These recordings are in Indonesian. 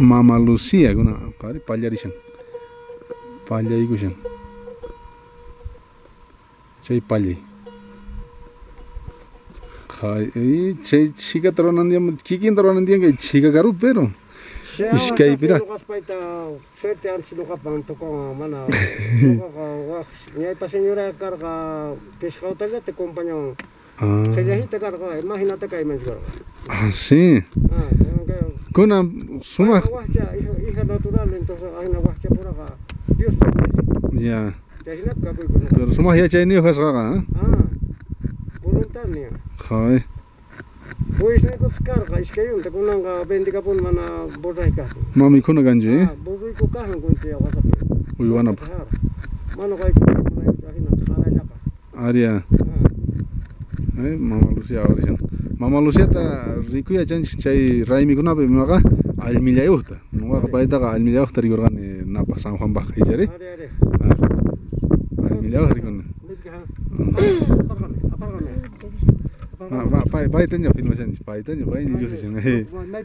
Mama Lucia, kuna pari palya siyan. Palyay ko siyan. Chay palyay. Kay, eh, chay chika tarunan diyan, kikin tarunan diyan kay chika garu pero. Iskay pira. Lukas pa ita, suerte ang siluka panto ko mana. Ngay pa senyora karga pescado talaga te compañero. Ah. Kaya hita karga, imagínate kay mensgaro. Ah, sí. Kaya Kuna suma hija natural entonces ay na wah ja pura ka. Dios. ya. Ka ko. Pero suma ya chay ni khas ka. Ah. Voluntario. Kay. Pues ni ko kar ka iskay un ta kunang ka bendi ka pun mana bodai ka. Mami kuna ganji. Ah, bodai ko ka han kun te wa sa. Uy wana Mano kay ko na hina ta na ka. Aria. Eh, Mama Lucia ahora Mama Lucia ta riku ya chan chay raimi kuna be maga almilla yuhta. Nuga ka paita ka almilla yuhta rigorgan napa San Juan Baja ijare. Are are. Almilla yuhta rigorgan. Mikha. Apagame, apagame. Ma ba pai pai tanya filmasan pai tanya pai ni josi chan. He. Mai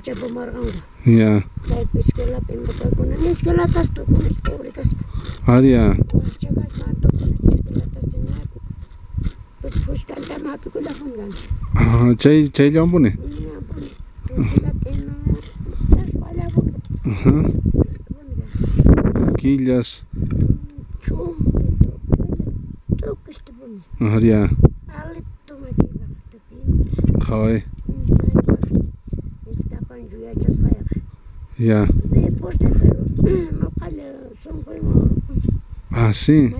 cha pumarang. Ya. Kay piskela pimbuka ko na iskela tas to ko pobre kas. Aria. Chagas na to ko iskela tas na ako. Put push kan ta ma ko la pun gan. Ah chay chay jambu ne. Ina pun. Kila kena tas wala pun. Aha. Ya. De pero no son. Ah sí.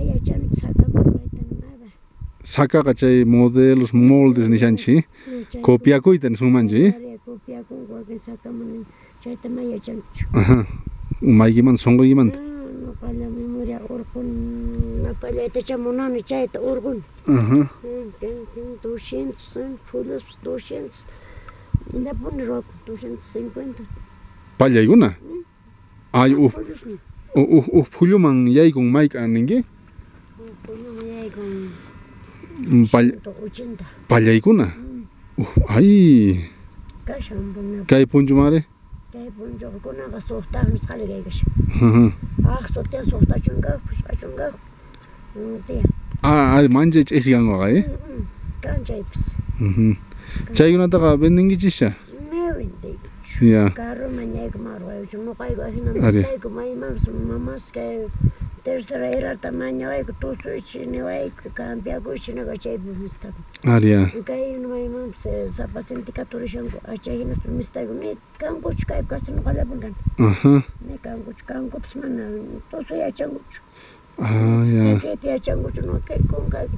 Ka chay modelos moldes ni shanchi. Kopia ko iten sumanji. Kopia ko ko ken saka man chay ta maya chan. Aha. Umay giman songo giman. No kala memoria orkun na kala ita chamuna ni chay ta orkun. Aha. Ken ken 200 fulos 200. Inda pun rok 250. palya iguna ay uh uh uh pulyo mang yaikong mayka ninki pallaykuna uh ay kay punchumari kay punchukunaqa suqta nisqali kaykash aq suqtin suqtachunkaq pushqachunkaq tiyan ah ari manchay ch'ishkanqa eh kanchaypis chaykunataqa vendinkichisha Ja. Karo mañay kumarway, chumukay ko hinam stay kumay mams mamas kay tercera era tamaño ay ko tusu chini ay ko campia ko chini ko chay bumista. Aria. Kay no ay mams sa paciente ka turishan ko chay hinas bumista ko ni kan ko chkay ka sin kala bungan. Aha. Ni kan ko kan ko psmana tusu ya changuch. Ah ya. Kay ya changuch no kay kon kay